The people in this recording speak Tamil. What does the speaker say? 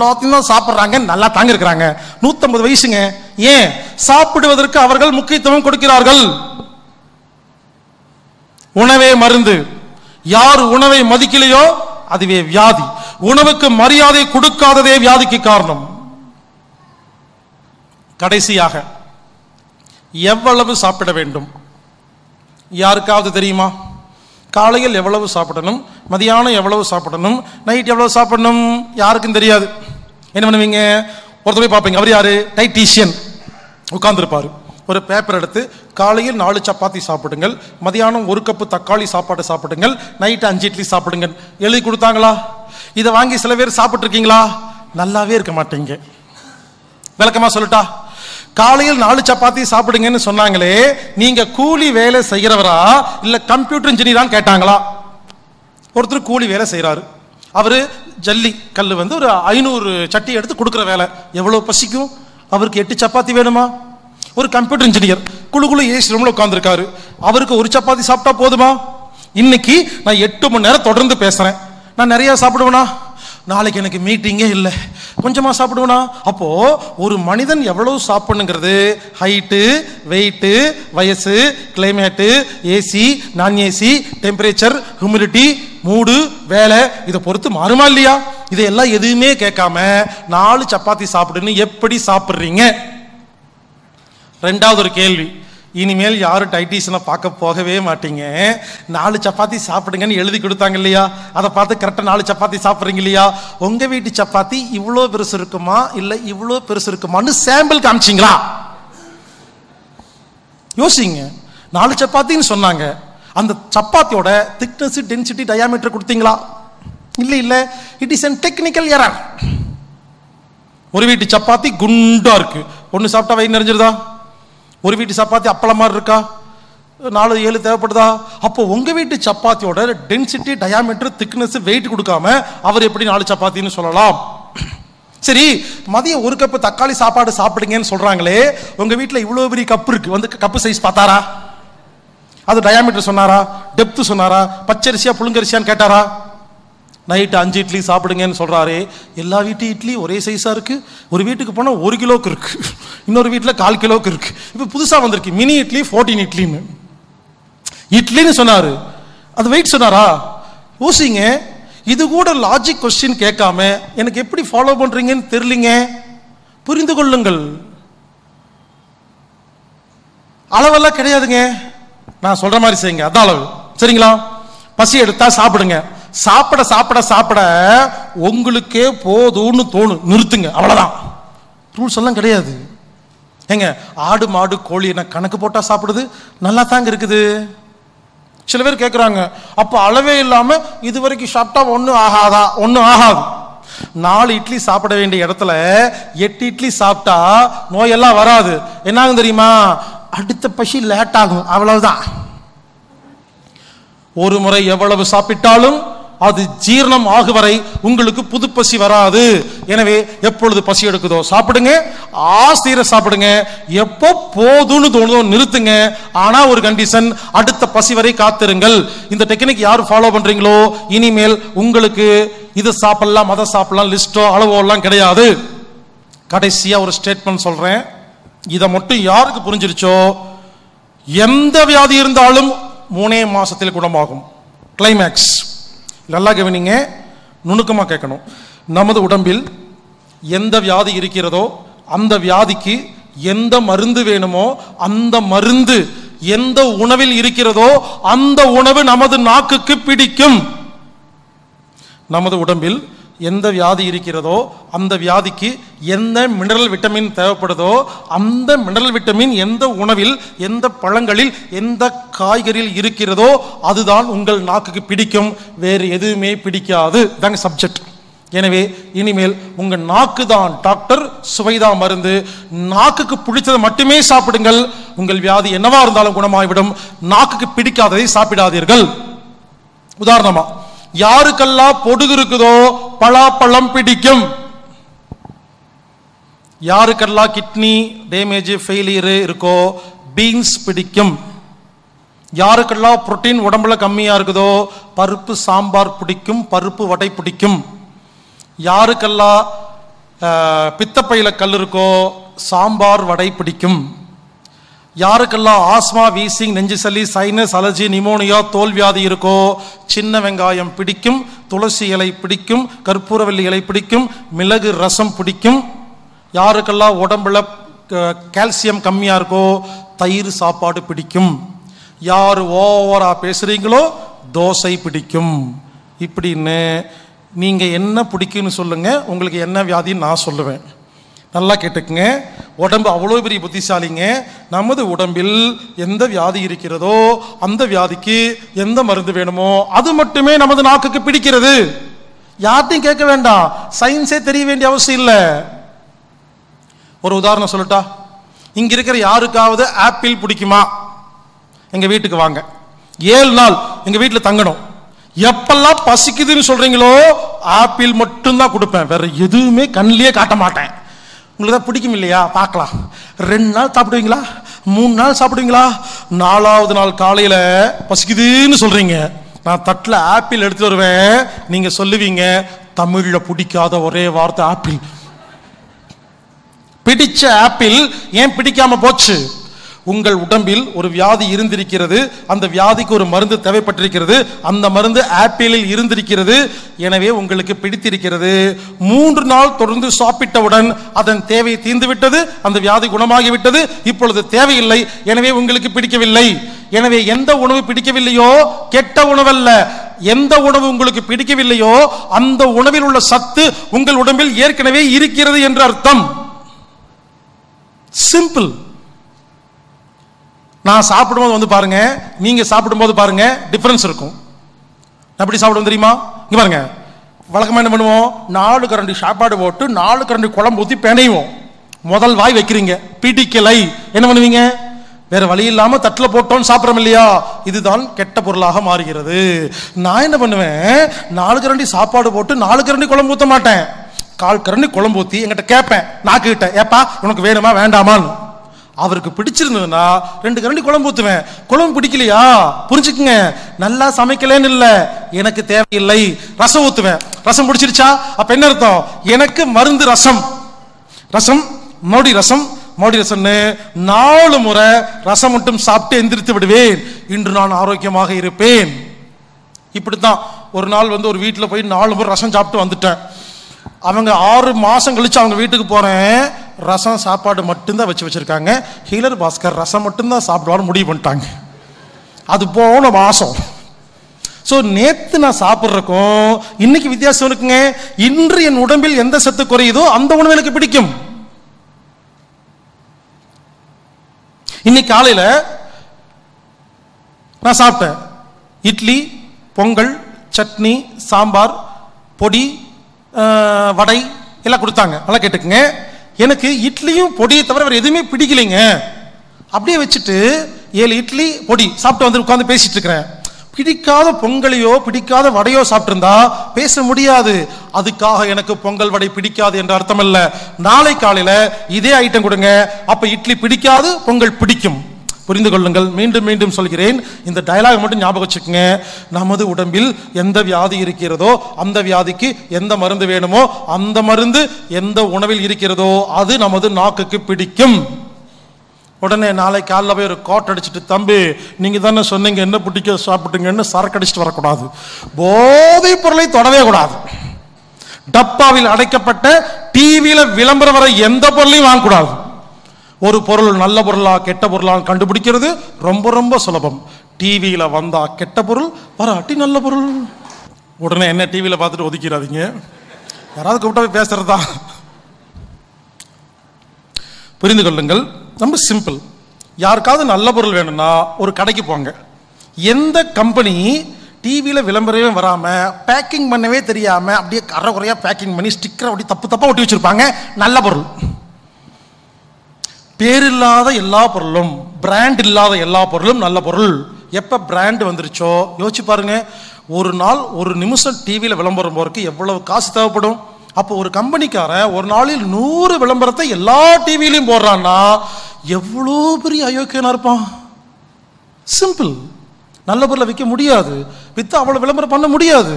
எல்லாத்தையும் தான் சாப்பிட்றாங்க நல்லா தாங்க இருக்கிறாங்க நூத்தம்பது வயசுங்க. ஏன்? சாப்பிடுவதற்கு அவர்கள் முக்கியத்துவம் கொடுக்கிறார்கள். உணவே மருந்து. யார் உணவை மதிக்கலையோ அதுவே வியாதி. உணவுக்கு மரியாதை கொடுக்காததே வியாதிக்கு காரணம். கடைசியாக எவ்வளவு சாப்பிட வேண்டும்? யாருக்காவது தெரியுமா? காலையில் எவ்வளவு சாப்பிடணும்? மதியானம் எவ்வளவு சாப்பிடணும்? நைட் எவ்வளவு சாப்பிடணும்? யாருக்கும் தெரியாது. என்ன பண்ணுவீங்க? ஒருத்தர் போய் பார்ப்பீங்க. அவர் யாரு? டைட்டீஷியன் உட்கார்ந்துருப்பார். ஒரு பேப்பர் எடுத்து காலையில் நாலு சப்பாத்தி சாப்பிடுங்கள் மதியானம் ஒரு கப்பு தக்காளி சாப்பாடு சாப்பிடுங்கள் நைட் அஞ்சு இட்லி சாப்பிடுங்க எழுதி கொடுத்தாங்களா? இதை வாங்கி சில பேர் சாப்பிட்ருக்கீங்களா நல்லாவே இருக்க மாட்டீங்க. விளக்கமாக சொல்லட்டா. காலையில் நாலு சப்பாத்தி சாப்பிடுங்கன்னு சொன்னாங்களே நீங்க கூலி வேலை செய்கிறவரா? இல்லை கம்ப்யூட்டர் இன்ஜினியரான்னு கேட்டாங்களா? ஒருத்தர் கூலி வேலை செய்கிறாரு அவர் ஜல்லி கல் வந்து ஒரு ஐநூறு சட்டி எடுத்து கொடுக்குற வேலை. எவ்வளோ பசிக்கும்? அவருக்கு எட்டு சப்பாத்தி வேணுமா? ஒரு கம்ப்யூட்டர் இன்ஜினியர் குழு குழு ஏசி ரூமில் உட்காந்துருக்காரு அவருக்கு ஒரு சப்பாத்தி சாப்பிட்டா போதுமா? இன்னைக்கு நான் எட்டு மணி நேரம் தொடர்ந்து பேசுகிறேன் நான் நிறையா சாப்பிடுவேனா? நாளைக்கு எனக்கு மீட்டிங்கே இல்லை. கொஞ்சமாக சாப்பிடுவேனா? அப்போது ஒரு மனிதன் எவ்வளவு சாப்பிடணுங்கிறது ஹைட்டு வெயிட்டு வயசு climate AC non AC temperature humidity mood வேலை இதை பொறுத்து மாறுமா இல்லையா? இதையெல்லாம் எதுவுமே கேட்காம நாலு சப்பாத்தி சாப்பிடுன்னு எப்படி சாப்பிட்றீங்க? ரெண்டாவது ஒரு கேள்வி. இனிமேல் யாரும் டைட்டிஷனை பார்க்க போகவே மாட்டீங்க. நாலு சப்பாத்தி சாப்பிடுங்கன்னு எழுதி கொடுத்தாங்க இல்லையா? அதை பார்த்து கரெக்டாக நாலு சப்பாத்தி சாப்பிட்றீங்க இல்லையா? உங்கள் வீட்டு சப்பாத்தி இவ்வளோ பெருசு இருக்குமா? இல்லை இவ்வளோ பெருசு இருக்குமான்னு சாம்பிள் காமிச்சிங்களா? யோசிங்க. நாலு சப்பாத்தின்னு சொன்னாங்க. அந்த சப்பாத்தியோட திக்னஸ் டென்சிட்டி டயாமீட்டர் கொடுத்தீங்களா? இல்லை இல்லை. It is an technical error ஒரு வீட்டு சப்பாத்தி குண்டா இருக்கு. ஒன்று சாப்பிட்டா வயிறு நிறைஞ்சிருதா? ஒரு வீட்டு சப்பாத்தி அப்பளம் மாதிரி இருக்கா? நாலு ஏழு தேவைப்படுதா? அப்போ உங்க வீட்டு சப்பாத்தியோட டென்சிட்டி டயாமீட்டர் திக்னஸ் வெயிட் கொடுக்காம அவர் எப்படி நாலு சப்பாத்தின்னு சொல்லலாம்? சரி மதியம் ஒரு கப்பு தக்காளி சாப்பாடு சாப்பிடுங்கன்னு சொல்றாங்களே உங்க வீட்டில் இவ்வளோ பெரிய கப்பு இருக்கு. வந்து கப்பு சைஸ் பார்த்தாரா? அது டயாமீட்டர் சொன்னாரா? டெப்த் சொன்னாரா? பச்சரிசியா புழுங்கரிசியான்னு கேட்டாரா? நைட்டு அஞ்சு இட்லி சாப்பிடுங்கன்னு சொல்றாரு. எல்லா வீட்டு இட்லி ஒரே சைஸா இருக்கு. ஒரு வீட்டுக்கு போனால் ஒரு கிலோக்கு இருக்கு. இன்னொரு வீட்டில் கால் கிலோக்கு இருக்கு. இப்போ புதுசாக வந்திருக்கு. மினி இட்லி ஃபோர்டீன் இட்லின்னு. இட்லின்னு சொன்னாரு. அது வெயிட் சொன்னாரா? யோசிங்க இது கூட லாஜிக் கொஸ்டின் கேட்காம எனக்கு எப்படி ஃபாலோ பண்றீங்கன்னு தெரியலீங்க. புரிந்து கொள்ளுங்கள். அளவெல்லாம் கிடையாதுங்க. நான் சொல்ற மாதிரி செய்யுங்க. அதான் அளவு. சரிங்களா? பசி எடுத்தா சாப்பிடுங்க. சாப்பிட சாப்பிட சாப்பிட உங்களுக்கே போதும்னு தோணும். நிறுத்துங்க. அவ்வளவுதான். ரூல்ஸ் எல்லாம் கிடையாது. ஏங்க ஆடு மாடு கோழி என்ன கணக்கு போட்டா சாப்பிடுது? நல்லா தாங்க இருக்குது. சில பேர் கேட்குறாங்க அப்போ அளவே இல்லாமல் இது வரைக்கும் சாப்பிட்டா ஒன்றும் ஆகாதா? ஒன்றும் ஆகாது. நாலு இட்லி சாப்பிட வேண்டிய இடத்துல எட்டு இட்லி சாப்பிட்டா நோயெல்லாம் வராது. என்னாகும் தெரியுமா? அடுத்த பசி லேட் ஆகும். அவ்வளவுதான். ஒரு முறை எவ்வளவு சாப்பிட்டாலும் அது ஜீரணம் ஆகும் வரை உங்களுக்கு புது பசி வராது. எனவே எப்பொழுது பசி எடுக்குதோ சாப்பிடுங்க. ஆசிரியரை சாப்பிடுங்க. எப்போ போதும்னு தோணுதோ நிறுத்துங்க. ஆனா ஒரு கண்டிஷன் அடுத்த பசி வரை காத்திருங்கள். இந்த டெக்னிக் யார் ஃபாலோ பண்றீங்களோ இனிமேல் உங்களுக்கு இது சாப்பிடலாம் அதை சாப்பிடலாம் லிஸ்டோ அளவோ எல்லாம் கிடையாது. கடைசியா ஒரு ஸ்டேட்மெண்ட் சொல்றேன். இதை மட்டும் யாருக்கு புரிஞ்சிருச்சோ? எந்த வியாதி இருந்தாலும் மூணே மாசத்தில் குணமாகும். கிளைமேக்ஸ் நல்லா கவனிங்க. நுணுக்கமாக கேட்கணும். நமது உடம்பில் எந்த வியாதி இருக்கிறதோ அந்த வியாதிக்கு எந்த மருந்து வேணுமோ அந்த மருந்து எந்த உணவில் இருக்கிறதோ அந்த உணவு நமது நாக்குக்கு பிடிக்கும். நமது உடம்பில் எந்த வியாதி இருக்கிறதோ அந்த வியாதிக்கு எந்த மினரல் விட்டமின் தேவைப்படுதோ அந்த மினரல் விட்டமின் எந்த உணவில் எந்த பழங்களில் எந்த காய்கறியில் இருக்கிறதோ அதுதான் உங்கள் நாக்குக்கு பிடிக்கும். வேறு எதுவுமே பிடிக்காது. தாங்க சப்ஜெக்ட் எனவே இனிமேல் உங்கள் நாக்கு தான் டாக்டர் சுவைதான் மருந்து. நாக்குக்கு பிடிச்சதை மட்டுமே சாப்பிடுங்கள். உங்கள் வியாதி என்னவா இருந்தாலும் குணமாகிவிடும் நாக்குக்கு பிடிக்காததை சாப்பிடாதீர்கள். உதாரணமாக யாருக்கெல்லாம் பொடுகு இருக்குதோ பலாப்பழம் பிடிக்கும். யாருக்கெல்லாம் கிட்னி டேமேஜ் ஃபெயிலியர் இருக்கோ பீன்ஸ் பிடிக்கும். யாருக்கெல்லாம் புரோட்டீன் உடம்புல கம்மியாக இருக்குதோ பருப்பு சாம்பார் பிடிக்கும் பருப்பு வடை பிடிக்கும். யாருக்கெல்லாம் பித்தப்பையில் பித்தப்பையில கல் இருக்கோ சாம்பார் வடை பிடிக்கும். யாருக்கெல்லாம் ஆஸ்மா வீசிங் நெஞ்சு சளி சைனஸ் அலர்ஜி நிமோனியா தோல்வியாதி இருக்கோ சின்ன வெங்காயம் பிடிக்கும் துளசி இலை பிடிக்கும் கற்பூரவல்லி இலை பிடிக்கும் மிளகு ரசம் பிடிக்கும். யாருக்கெல்லாம் உடம்புல க- கால்சியம் கம்மியாக இருக்கோ தயிர் சாப்பாடு பிடிக்கும். யார் ஓவராக பேசுகிறீங்களோ தோசை பிடிக்கும். இப்படின்னு நீங்கள் என்ன பிடிக்கும்னு சொல்லுங்கள் உங்களுக்கு என்ன வியாதின்னு நான் சொல்லுவேன். நல்லா கேட்டுக்குங்க. உடம்பு அவ்வளோ பெரிய புத்திசாலிங்க. நமது உடம்பில் எந்த வியாதி இருக்கிறதோ அந்த வியாதிக்கு எந்த மருந்து வேணுமோ அது மட்டுமே நமது நாக்குக்கு பிடிக்கிறது. யார்ட்டையும் கேட்க வேண்டாம். சயின்ஸே தெரிய வேண்டிய அவசியம் இல்லை. ஒரு உதாரணம் சொல்லட்டா. இங்க இருக்கிற யாருக்காவது ஆப்பிள் பிடிக்குமா? எங்க வீட்டுக்கு வாங்க. ஏழு நாள் எங்க வீட்டில் தங்கணும். எப்பெல்லாம் பசிக்குதுன்னு சொல்றீங்களோ ஆப்பிள் மட்டும்தான் கொடுப்பேன். வேற எதுவுமே கண்ணிலேயே காட்ட மாட்டேன். உங்களுக்கு தான் பிடிக்கும் இல்லையா? பார்க்கலாம். ரெண்டு நாள் சாப்பிடுவீங்களா? மூணு நாள் சாப்பிடுவீங்களா? நாலாவது நாள் காலையில் பசிக்குதுன்னு சொல்கிறீங்க நான் தட்டில் ஆப்பிள் எடுத்து வருவேன். நீங்கள் சொல்லுவீங்க தமிழில் பிடிக்காத ஒரே வார்த்தை ஆப்பிள். பிடிச்ச ஆப்பிள் ஏன் பிடிக்காம போச்சு? உங்கள் உடம்பில் ஒரு வியாதி இருந்திருக்கிறது. அந்த வியாதிக்கு ஒரு மருந்து தேவைப்பட்டிருக்கிறது. அந்த மருந்து ஆப்பிளில் இருந்திருக்கிறது. எனவே உங்களுக்கு பிடித்திருக்கிறது. மூன்று நாள் தொடர்ந்து சாப்பிட்டவுடன் அதன் தேவை தீர்ந்து விட்டது அந்த வியாதி குணமாகிவிட்டது. இப்பொழுது தேவையில்லை. எனவே உங்களுக்கு பிடிக்கவில்லை. எனவே எந்த உணவு பிடிக்கவில்லையோ? கெட்ட உணவல்ல. எந்த உணவு உங்களுக்கு பிடிக்கவில்லையோ? அந்த உணவில் உள்ள சத்து உங்கள் உடம்பில் ஏற்கனவே இருக்கிறது என்று அர்த்தம். சிம்பிள் நான் சாப்பிடும்போது வந்து பாருங்க நீங்க சாப்பிடும்போது பாருங்க டிஃபரன்ஸ் இருக்கும். எப்படி சாப்பிடுவோம் தெரியுமா? இங்க பாருங்க. வழக்கமாக என்ன பண்ணுவோம்? நாலு கரண்டி சாப்பாடு போட்டு நாலு கரண்டி குழம்பு ஊற்றி பிணைவோம் முதல் வாய் வைக்கிறீங்க. பிடிக்கலை. என்ன பண்ணுவீங்க? வேற வழி இல்லாம தட்டில் போட்டோம் சாப்பிட்றோம் இல்லையா? இதுதான் கெட்ட பொருளாக மாறுகிறது. நான் என்ன பண்ணுவேன்? நாலு கரண்டி சாப்பாடு போட்டு நாலு கரண்டி குழம்பு ஊற்ற மாட்டேன். கால் கரண்டி குழம்பு ஊற்றி என்கிட்ட கேட்பேன். நான் கேட்டேன் ஏப்பா உனக்கு வேணுமா வேண்டாமான்னு? அவருக்கு பிடிச்சிருந்ததுன்னா ரெண்டு கரண்டி குழம்பு ஊற்றுவேன் குழம்பு பிடிக்கலையா? புரிஞ்சுக்குங்க. நல்லா சமைக்கலன்னு இல்லை. எனக்கு தேவையில்லை. ரசம் ஊற்றுவேன் ரசம் பிடிச்சிருச்சா? அப்போ என்ன அர்த்தம்? எனக்கு மருந்து ரசம். ரசம் மோடி ரசம். மோடி ரசம்னு நாலு முறை ரசம் மட்டும் சாப்பிட்டு எந்திரித்து விடுவேன். இன்று நான் ஆரோக்கியமாக இருப்பேன். இப்படித்தான். ஒரு நாள் வந்து ஒரு வீட்டில் போய் நாலு முறை ரசம் சாப்பிட்டு வந்துட்டேன். அவங்க ஆறு மாதம் கழிச்சு அவங்க வீட்டுக்கு போகிறேன் ரசம் சாப்பாடு மட்டும்தான் வச்சு வச்சுருக்காங்க. ஹீலர் பாஸ்கர் ரசம் மட்டும்தான் சாப்பிடுவான்னு முடிவு பண்ணிட்டாங்க. அது போன மாதம் ஸோ நேற்று நான் சாப்பிட்றக்கும் இன்னைக்கு வித்தியாசம் இருக்குங்க. இன்று என் உடம்பில் எந்த சத்து குறையுதோ அந்த உணவு எனக்கு பிடிக்கும். இன்னைக்கு காலையில் நான் சாப்பிட்டேன். இட்லி பொங்கல் சட்னி சாம்பார் பொடி வடை எல்லாம் கொடுத்தாங்க. நல்லா கேட்டுக்குங்க. எனக்கு இட்லியும் பொடியை தவிர வேறு எதுவுமே பிடிக்கலைங்க. அப்படியே வச்சுட்டு ஏழு இட்லி பொடி சாப்பிட்டு வந்து உட்காந்து பேசிட்டு இருக்கிறேன். பிடிக்காத பொங்கலையோ பிடிக்காத வடையோ சாப்பிட்டிருந்தா பேச முடியாது. அதுக்காக எனக்கு பொங்கல் வடை பிடிக்காது என்ற அர்த்தம் இல்லை. நாளை காலையில் இதே ஐட்டம் கொடுங்க. அப்போ இட்லி பிடிக்காது பொங்கல் பிடிக்கும். புரிந்து கொள்ளுங்கள். மீண்டும் மீண்டும் சொல்கிறேன். இந்த டயலாக் மட்டும் ஞாபகம் வச்சுக்கோங்க. நமது உடம்பில் எந்த வியாதி இருக்கிறதோ அந்த வியாதிக்கு எந்த மருந்து வேணுமோ அந்த மருந்து எந்த உணவில் இருக்கிறதோ அது நமது நாக்குக்கு பிடிக்கும். உடனே நாளை காலைல போய் ஒரு கோட் அடிச்சுட்டு தம்பி நீங்கள் தானே சொன்னீங்க என்ன பிடிக்க சாப்பிட்டுங்கன்னு சரக்கு அடிச்சுட்டு வரக்கூடாது. போதைப் பொருளை தொடவே கூடாது. டப்பாவில் அடைக்கப்பட்ட டிவியில் விளம்பரம் வர எந்த பொருளையும் வாங்கக்கூடாது. ஒரு பொருள் நல்ல பொருளா கெட்ட பொருளாக கண்டுபிடிக்கிறது ரொம்ப ரொம்ப சுலபம். டிவியில் வந்தா கெட்ட பொருள் வராட்டி நல்ல பொருள். உடனே என்ன டிவியில் பார்த்துட்டு ஒதுக்கிறாதீங்க யாராவது கூப்பிட்டா போய் பேசுறதா? புரிந்து கொள்ளுங்கள். ரொம்ப சிம்பிள் யாருக்காவது நல்ல பொருள் வேணும்னா ஒரு கடைக்கு போங்க. எந்த கம்பெனி டிவியில் விளம்பரமே வராமல் பேக்கிங் பண்ணவே தெரியாமல் அப்படியே கரை குறையா பேக்கிங் பண்ணி ஸ்டிக்கரை அப்படி தப்பு தப்பாக ஒட்டி வச்சுருப்பாங்க. நல்ல பொருள். பேரில்லாத எல்லா பொருளும் பிராண்ட் இல்லாத எல்லா பொருளும் நல்ல பொருள். எப்போ பிராண்ட் வந்துருச்சோ? யோசிச்சு பாருங்க. ஒரு நாள் ஒரு நிமிஷம் டிவியில் விளம்பரம் போகிறதுக்கு எவ்வளவு காசு தேவைப்படும்? அப்போ ஒரு கம்பெனிக்காரன் ஒரு நாளில் நூறு விளம்பரத்தை எல்லா டிவிலையும் போடுறான்னா எவ்வளோ பெரிய அயோக்கியனாக இருப்பான்? சிம்பிள் நல்ல பொருளை விற்க முடியாது. வித்து அவ்வளோ விளம்பரம் பண்ண முடியாது.